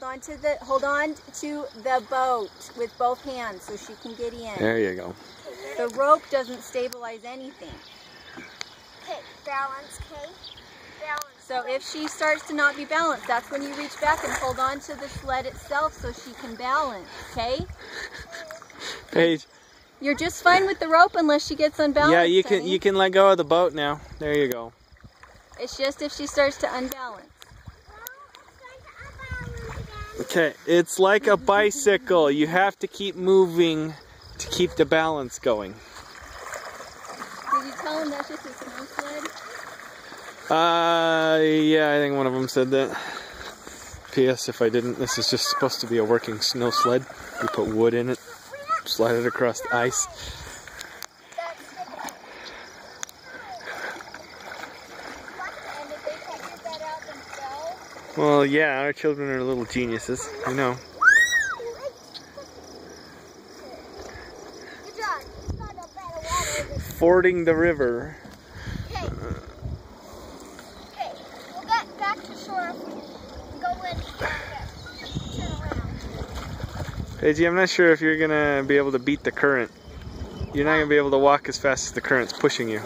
hold on to the hold on to the boat with both hands so she can get in. There you go. The rope doesn't stabilize anything. Okay, balance, okay? Balance. So if she starts to not be balanced, that's when you reach back and hold on to the sled itself so she can balance, okay? Paige. You're just fine with the rope unless she gets unbalanced. Yeah, you can honey. you can let go of the boat now. There you go. It's just if she starts to unbalance. Okay, it's like a bicycle. You have to keep moving to keep the balance going. Did you tell him that's just a snow sled? Uh, yeah, I think one of them said that. P.S. If I didn't, this is just supposed to be a working snow sled. You put wood in it, slide it across the ice. And did they figure that out themselves? Well, yeah, our children are little geniuses. Know. You than Fording the river. To around. Paige, I'm not sure if you're gonna be able to beat the current. You're not gonna be able to walk as fast as the current's pushing you.